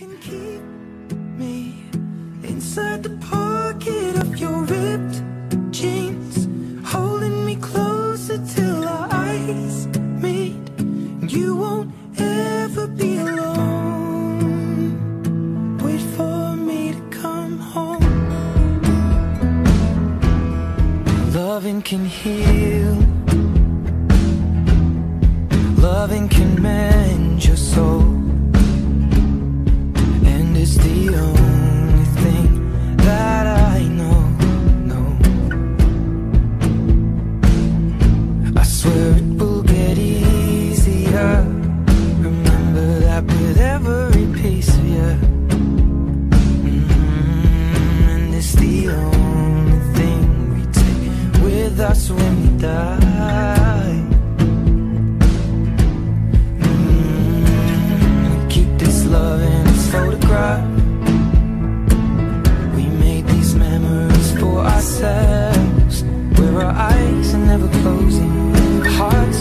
can keep me inside the pocket of your ripped jeans, holding me closer till our eyes meet. You won't ever be alone. Wait for me to come home. Loving can heal. Loving can the only thing that I know. No. I swear it will get easier. Remember that with every piece of you. Mm, and it's the only thing we take with us when we die. eyes are never closing. Hearts